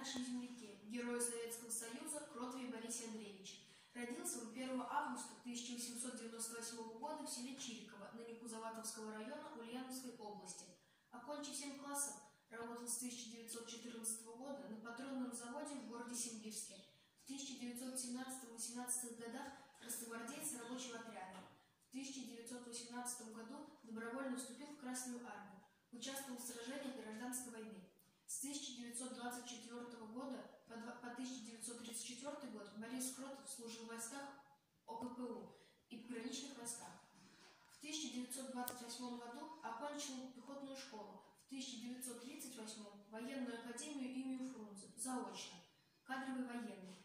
наши земляки, герою Советского Союза Кротове Борисе Андреевиче. Родился он 1 августа 1898 года в селе Чириково на Никузоватовского района Ульяновской области. Окончив 7 классов, работал с 1914 года на патронном заводе в городе Симбирске. В 1917-18 годах простовардеец рабочего отряда. В 1918 году добровольно вступил в Красную армию. Участвовал в сражениях с 1924 года по 1934 год Борис Кротов служил в войсках ОГПУ и пограничных войсках. В 1928 году окончил пехотную школу, в 1938 военную академию имени Фрунзе, заочно, кадровый военный.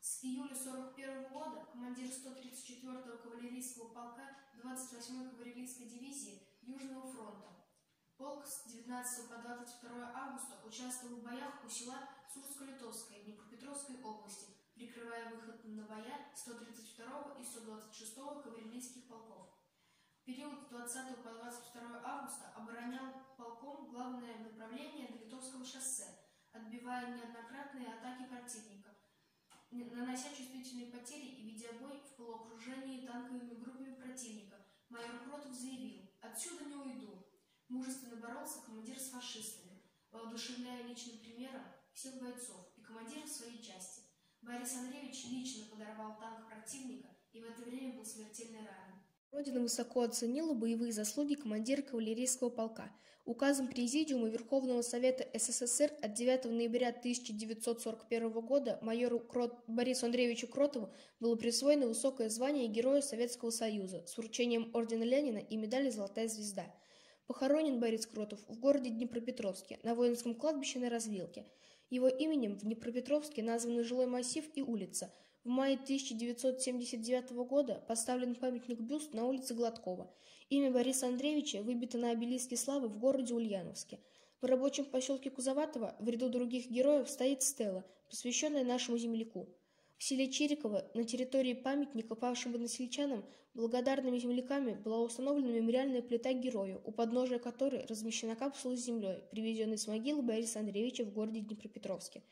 С июля 1941 года командир 134-го кавалерийского полка 28-й кавалерийской дивизии Южного фронта. Полк с 19 по 22 августа участвовал в боях у села Сурско-Литовское Днепропетровской области, прикрывая выход на боя 132 и 126 кавалерийских полков. В период с 20 по 22 августа оборонял полком главное направление до Литовского шоссе, отбивая неоднократные атаки противника, нанося чувствительные боролся командир с фашистами, воодушевляя личным примером всех бойцов и командиров своей части. Борис Андреевич лично подорвал танк противника и в это время был смертельно ранен. Родина высоко оценила боевые заслуги командира кавалерийского полка. Указом Президиума Верховного Совета СССР от 9 ноября 1941 года майору Крот... Борису Андреевичу Кротову было присвоено высокое звание Героя Советского Союза с вручением Ордена Ленина и медали «Золотая звезда». Похоронен Борис Кротов в городе Днепропетровске на воинском кладбище на Развилке. Его именем в Днепропетровске названы жилой массив и улица. В мае 1979 года поставлен памятник-бюст на улице Гладкова. Имя Бориса Андреевича выбито на обелиске славы в городе Ульяновске. В рабочем поселке Кузоватово в ряду других героев стоит стела, посвященная нашему земляку. В селе Чириково на территории памятника павшим односельчанам благодарными земляками была установлена мемориальная плита герою, у подножия которой размещена капсула с землей, привезенной с могилы Бориса Андреевича в городе Днепропетровске.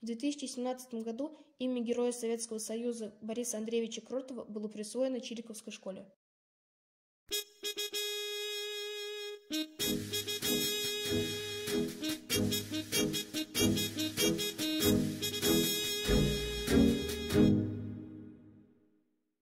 В 2017 году имя Героя Советского Союза Бориса Андреевича Кротова было присвоено Чириковской школе.